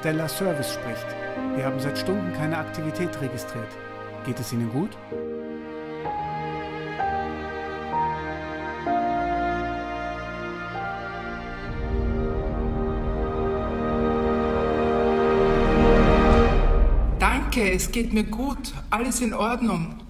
Stella Service spricht. Wir haben seit Stunden keine Aktivität registriert. Geht es Ihnen gut? Danke, es geht mir gut. Alles in Ordnung.